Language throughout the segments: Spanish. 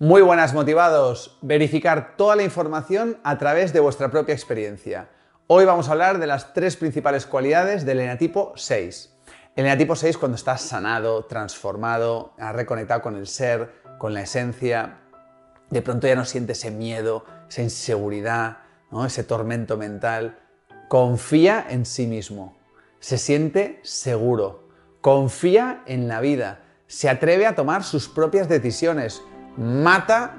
Muy buenas motivados, verificar toda la información a través de vuestra propia experiencia. Hoy vamos a hablar de las tres principales cualidades del eneatipo 6. El eneatipo 6 cuando estás sanado, transformado, reconectado con el ser, con la esencia, de pronto ya no siente ese miedo, esa inseguridad, ese tormento mental, confía en sí mismo, se siente seguro, confía en la vida, se atreve a tomar sus propias decisiones, mata,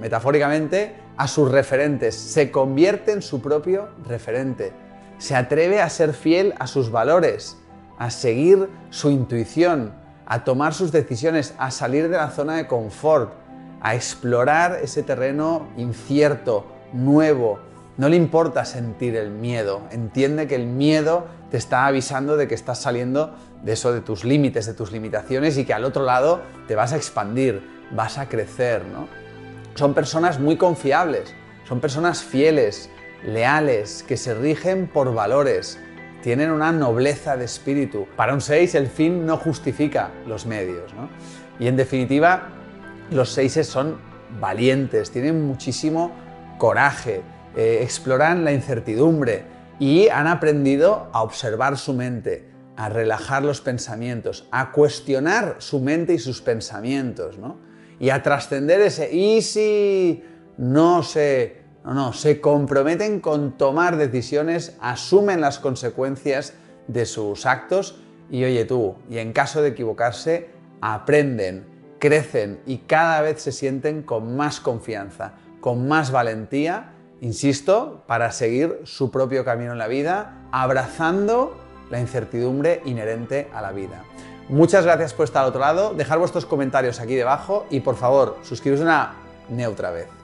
metafóricamente, a sus referentes, se convierte en su propio referente, se atreve a ser fiel a sus valores, a seguir su intuición, a tomar sus decisiones, a salir de la zona de confort, a explorar ese terreno incierto, nuevo, no le importa sentir el miedo, entiende que el miedo te está avisando de que estás saliendo de eso, de tus límites, de tus limitaciones y que al otro lado te vas a expandir, vas a crecer, ¿no? Son personas muy confiables, son personas fieles, leales, que se rigen por valores, tienen una nobleza de espíritu. Para un 6 el fin no justifica los medios, ¿no? Y en definitiva, los 6 son valientes, tienen muchísimo coraje, eh, exploran la incertidumbre y han aprendido a observar su mente, a relajar los pensamientos, a cuestionar su mente y sus pensamientos, ¿no? Y a trascender ese y si no se no, no, se comprometen con tomar decisiones, asumen las consecuencias de sus actos y oye tú, y en caso de equivocarse, aprenden, crecen y cada vez se sienten con más confianza, con más valentía insisto, para seguir su propio camino en la vida, abrazando la incertidumbre inherente a la vida. Muchas gracias por estar al otro lado, dejar vuestros comentarios aquí debajo y por favor, suscribiros a Neutra vez.